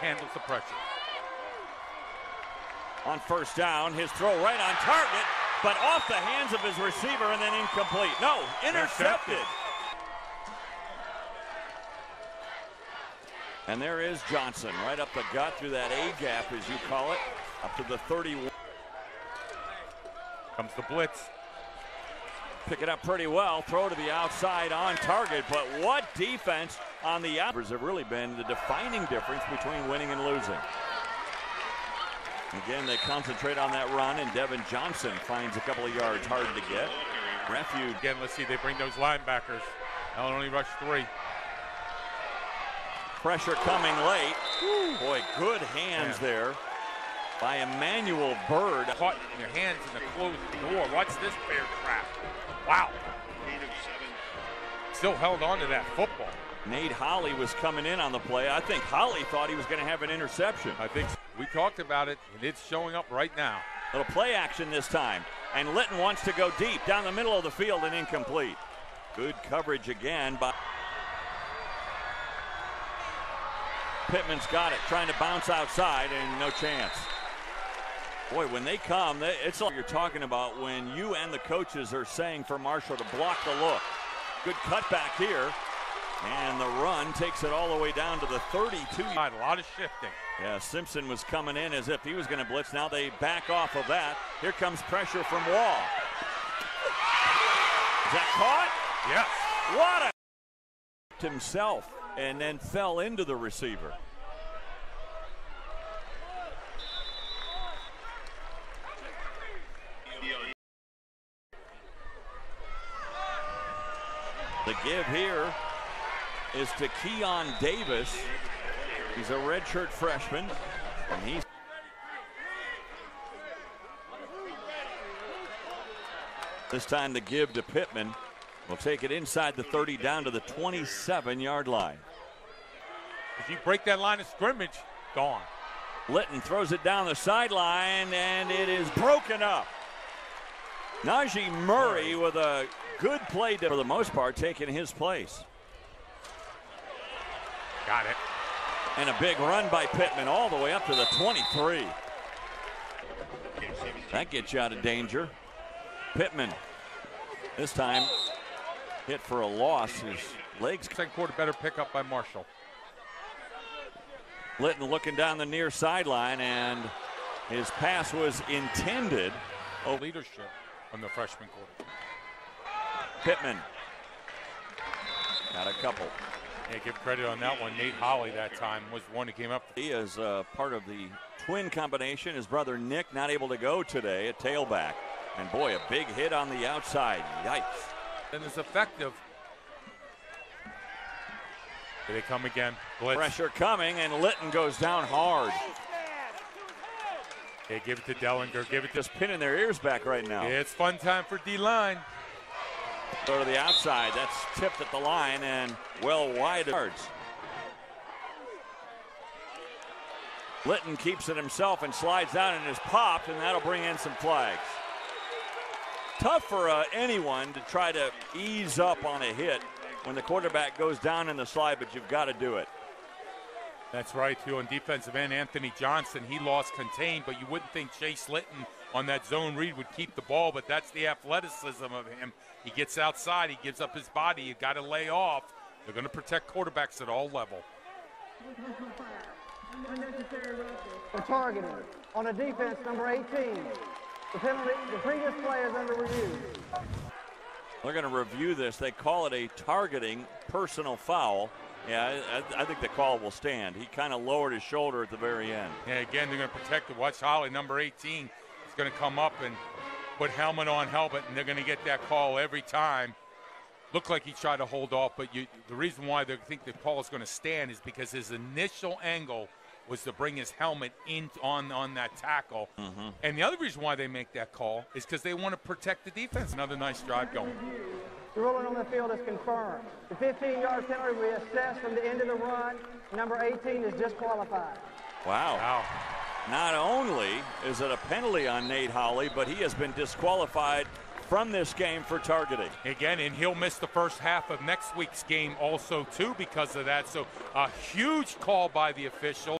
Handles the pressure. On first down, his throw right on target, but off the hands of his receiver and then incomplete. No, intercepted. Intercepted. And there is Johnson right up the gut through that A gap, as you call it, up to the 31. Comes the blitz. Pick it up pretty well. Throw to the outside on target. But what defense on the outs have really been the defining difference between winning and losing. Again, they concentrate on that run, and Devon Johnson finds a couple of yards hard to get. Refuge. Again, let's see. They bring those linebackers. Allen only rushed three. Pressure coming late. Boy, good hands Yeah. there by Emanuel Byrd. Caught in your hands in the closed door. Watch this bear trap. Wow. Still held on to that football. Nate Holley was coming in on the play. I think Holley thought he was going to have an interception. I think we talked about it, and it's showing up right now. Little play action this time. And Litton wants to go deep down the middle of the field and incomplete. Good coverage again by Pittman's got it, trying to bounce outside and no chance. Boy, when they come, they, it's all you're talking about when you and the coaches are saying for Marshall to block the look. Good cutback here. And the run takes it all the way down to the 32. A lot of shifting. Yeah, Simpson was coming in as if he was going to blitz. Now they back off of that. Here comes pressure from Wall. Is that caught? Yes. What a himself and then fell into the receiver. The give here is to Keon Davis. He's a redshirt freshman, and he's this time the give to Pittman. Will take it inside the 30 down to the 27 yard line. If you break that line of scrimmage, gone. Litton throws it down the sideline and it is broken up. Najee Murray with a good play to, for the most part taking his place. Got it. And a big run by Pittman all the way up to the 23. That gets you out of danger. Pittman this time hit for a loss. His legs Second quarter better pickup by Marshall. Litton looking down the near sideline, and his pass was intended. Oh, Leadership from the freshman quarter. Pittman got a couple. Yeah, give credit on that one. Nate Holley that time was the one who came up. He is uh, part of the twin combination. His brother Nick not able to go today at tailback. And boy, a big hit on the outside. Yikes. And it's effective. Here they come again. Blitz. Pressure coming, and Litton goes down hard. Okay, give it to Dellinger. Give it to. Just pinning their ears back right now. It's fun time for D line. Go to the outside. That's tipped at the line and well wide of yards. Litton keeps it himself and slides down and is popped, and that'll bring in some flags. Tough for uh, anyone to try to ease up on a hit when the quarterback goes down in the slide, but you've got to do it. That's right, too. On defensive end, Anthony Johnson, he lost contained, but you wouldn't think Chase Litton on that zone read would keep the ball, but that's the athleticism of him. He gets outside, he gives up his body, you got to lay off. They're going to protect quarterbacks at all level. for targeting on a defense number 18. The penalty, the previous play is under review. They're going to review this. They call it a targeting personal foul. Yeah, I, I think the call will stand. He kind of lowered his shoulder at the very end. Yeah, again, they're going to protect it. Watch Holley, number 18, is going to come up and put helmet on helmet, and they're going to get that call every time. Looked like he tried to hold off, but you, the reason why they think the call is going to stand is because his initial angle was to bring his helmet in on, on that tackle. Mm-hmm. And the other reason why they make that call is because they want to protect the defense. Another nice drive going. The ruling on the field is confirmed. The 15-yard penalty will be assessed from the end of the run. Number 18 is disqualified. Wow. Wow. Not only is it a penalty on Nate Holley, but he has been disqualified from this game for targeting. Again, and he'll miss the first half of next week's game also, too, because of that. So a huge call by the official.